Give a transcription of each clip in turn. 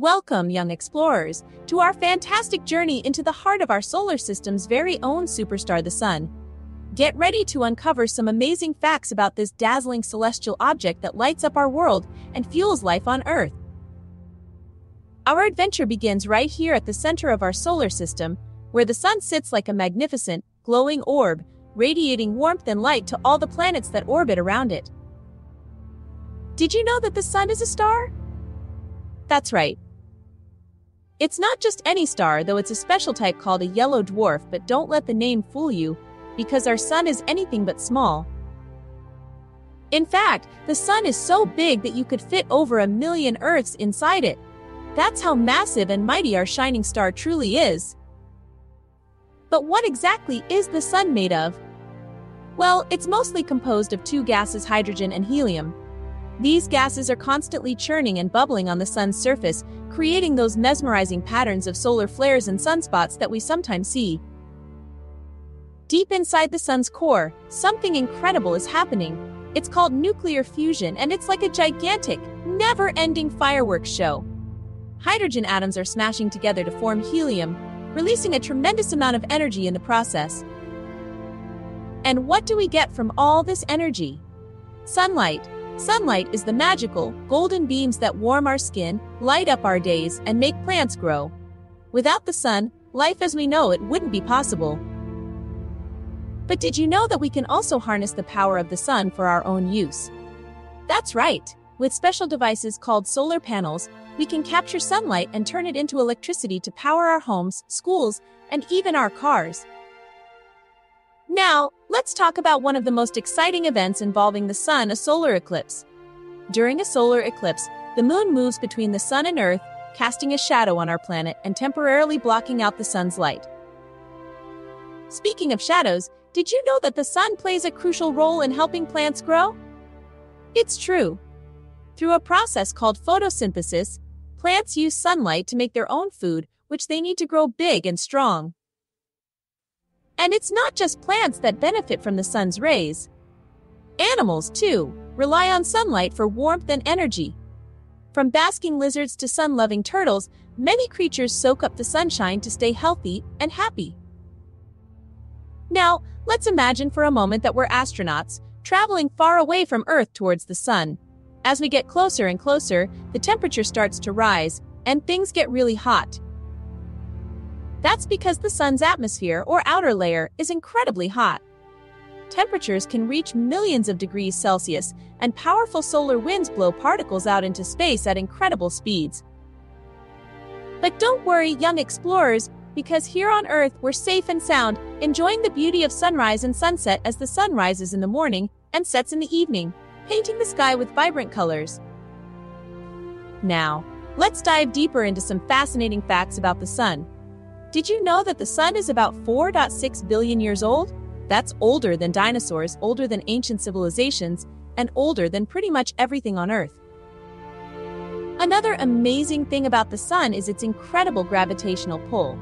Welcome, young explorers, to our fantastic journey into the heart of our solar system's very own superstar, the Sun. Get ready to uncover some amazing facts about this dazzling celestial object that lights up our world and fuels life on Earth. Our adventure begins right here at the center of our solar system, where the Sun sits like a magnificent, glowing orb, radiating warmth and light to all the planets that orbit around it. Did you know that the Sun is a star? That's right. It's not just any star, though it's a special type called a yellow dwarf, but don't let the name fool you, because our sun is anything but small. In fact, the sun is so big that you could fit over a million Earths inside it. That's how massive and mighty our shining star truly is. But what exactly is the sun made of? Well, it's mostly composed of two gases, hydrogen and helium. These gases are constantly churning and bubbling on the sun's surface, creating those mesmerizing patterns of solar flares and sunspots that we sometimes see. Deep inside the sun's core, something incredible is happening. It's called nuclear fusion, and it's like a gigantic, never ending fireworks show. Hydrogen atoms are smashing together to form helium, releasing a tremendous amount of energy in the process. And what do we get from all this energy? Sunlight, Sunlight is the magical, golden beams that warm our skin, light up our days, and make plants grow. Without the sun, life as we know it wouldn't be possible. But did you know that we can also harness the power of the sun for our own use? That's right. With special devices called solar panels, we can capture sunlight and turn it into electricity to power our homes, schools, and even our cars. Now, let's talk about one of the most exciting events involving the sun, a solar eclipse. During a solar eclipse, the moon moves between the sun and earth, casting a shadow on our planet and temporarily blocking out the sun's light. Speaking of shadows, did you know that the sun plays a crucial role in helping plants grow? It's true. Through a process called photosynthesis, plants use sunlight to make their own food, which they need to grow big and strong. And it's not just plants that benefit from the sun's rays. Animals, too, rely on sunlight for warmth and energy. From basking lizards to sun loving turtles, many creatures soak up the sunshine to stay healthy and happy. Now, let's imagine for a moment that we're astronauts, traveling far away from Earth towards the sun. As we get closer and closer, the temperature starts to rise, and things get really hot. That's because the sun's atmosphere, or outer layer, is incredibly hot. Temperatures can reach millions of degrees Celsius, and powerful solar winds blow particles out into space at incredible speeds. But don't worry, young explorers, because here on Earth we're safe and sound, enjoying the beauty of sunrise and sunset as the sun rises in the morning and sets in the evening, painting the sky with vibrant colors. Now, let's dive deeper into some fascinating facts about the sun. Did you know that the sun is about 4.6 billion years old? That's older than dinosaurs, older than ancient civilizations, and older than pretty much everything on Earth. Another amazing thing about the sun is its incredible gravitational pull.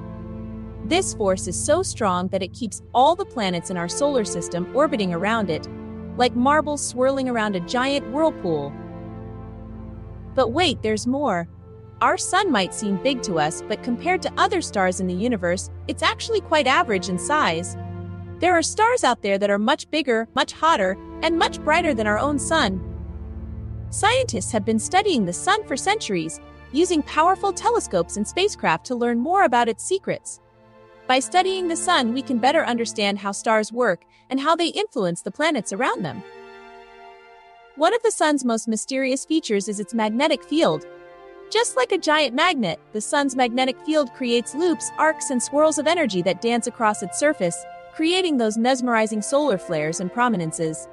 This force is so strong that it keeps all the planets in our solar system orbiting around it, like marbles swirling around a giant whirlpool. But wait, there's more. Our sun might seem big to us, but compared to other stars in the universe, it's actually quite average in size. There are stars out there that are much bigger, much hotter, and much brighter than our own sun. Scientists have been studying the sun for centuries, using powerful telescopes and spacecraft to learn more about its secrets. By studying the sun, we can better understand how stars work and how they influence the planets around them. One of the sun's most mysterious features is its magnetic field, just like a giant magnet, the sun's magnetic field creates loops, arcs, and swirls of energy that dance across its surface, creating those mesmerizing solar flares and prominences.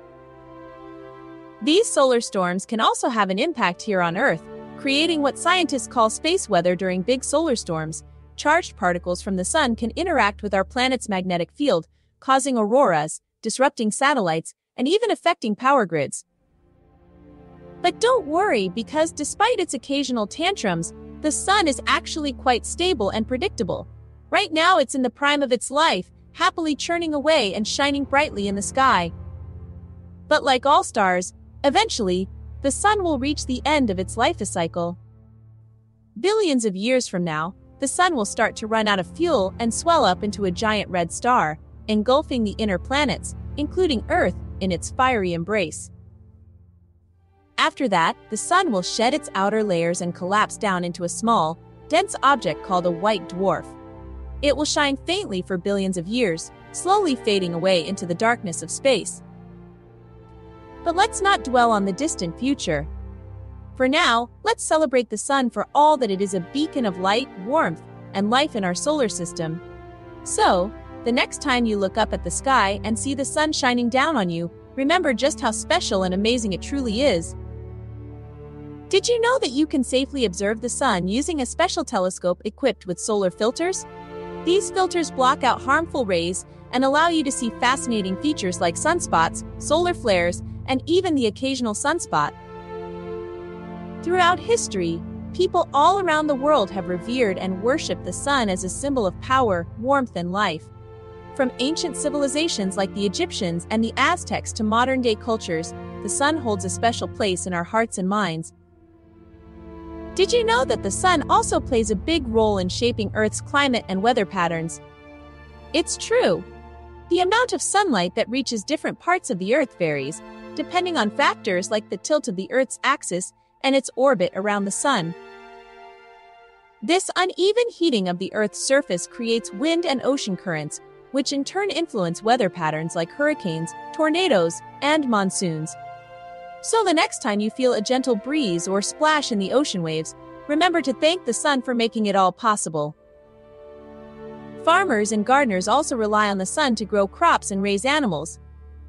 These solar storms can also have an impact here on Earth, creating what scientists call space weather during big solar storms. Charged particles from the sun can interact with our planet's magnetic field, causing auroras, disrupting satellites, and even affecting power grids. But don't worry because despite its occasional tantrums, the sun is actually quite stable and predictable. Right now it's in the prime of its life, happily churning away and shining brightly in the sky. But like all stars, eventually, the sun will reach the end of its life cycle. Billions of years from now, the sun will start to run out of fuel and swell up into a giant red star, engulfing the inner planets, including Earth, in its fiery embrace. After that, the sun will shed its outer layers and collapse down into a small, dense object called a white dwarf. It will shine faintly for billions of years, slowly fading away into the darkness of space. But let's not dwell on the distant future. For now, let's celebrate the sun for all that it is a beacon of light, warmth, and life in our solar system. So, the next time you look up at the sky and see the sun shining down on you, remember just how special and amazing it truly is. Did you know that you can safely observe the sun using a special telescope equipped with solar filters? These filters block out harmful rays and allow you to see fascinating features like sunspots, solar flares, and even the occasional sunspot. Throughout history, people all around the world have revered and worshipped the sun as a symbol of power, warmth, and life. From ancient civilizations like the Egyptians and the Aztecs to modern day cultures, the sun holds a special place in our hearts and minds. Did you know that the sun also plays a big role in shaping Earth's climate and weather patterns? It's true. The amount of sunlight that reaches different parts of the Earth varies, depending on factors like the tilt of the Earth's axis and its orbit around the Sun. This uneven heating of the Earth's surface creates wind and ocean currents, which in turn influence weather patterns like hurricanes, tornadoes, and monsoons. So the next time you feel a gentle breeze or splash in the ocean waves, remember to thank the sun for making it all possible. Farmers and gardeners also rely on the sun to grow crops and raise animals.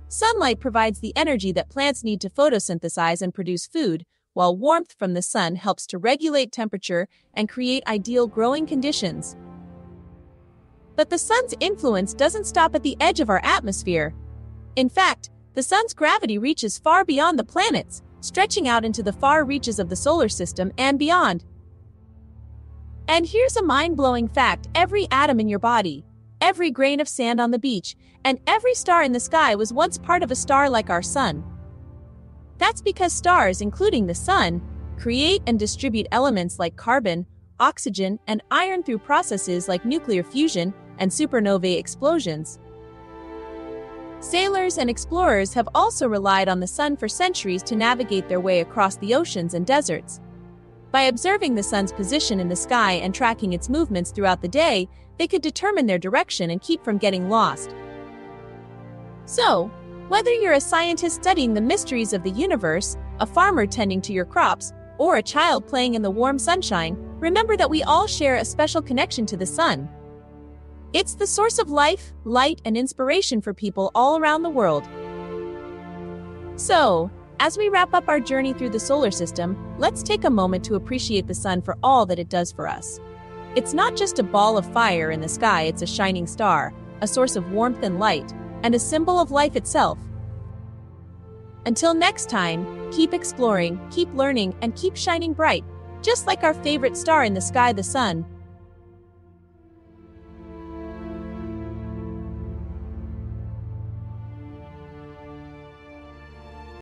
Sunlight provides the energy that plants need to photosynthesize and produce food, while warmth from the sun helps to regulate temperature and create ideal growing conditions. But the sun's influence doesn't stop at the edge of our atmosphere. In fact, the sun's gravity reaches far beyond the planets, stretching out into the far reaches of the solar system and beyond. And here's a mind blowing fact every atom in your body, every grain of sand on the beach, and every star in the sky was once part of a star like our sun. That's because stars, including the sun, create and distribute elements like carbon, oxygen, and iron through processes like nuclear fusion and supernovae explosions. Sailors and explorers have also relied on the sun for centuries to navigate their way across the oceans and deserts. By observing the sun's position in the sky and tracking its movements throughout the day, they could determine their direction and keep from getting lost. So, whether you're a scientist studying the mysteries of the universe, a farmer tending to your crops, or a child playing in the warm sunshine, remember that we all share a special connection to the sun. It's the source of life, light, and inspiration for people all around the world. So, as we wrap up our journey through the solar system, let's take a moment to appreciate the sun for all that it does for us. It's not just a ball of fire in the sky, it's a shining star, a source of warmth and light, and a symbol of life itself. Until next time, keep exploring, keep learning, and keep shining bright, just like our favorite star in the sky, the sun.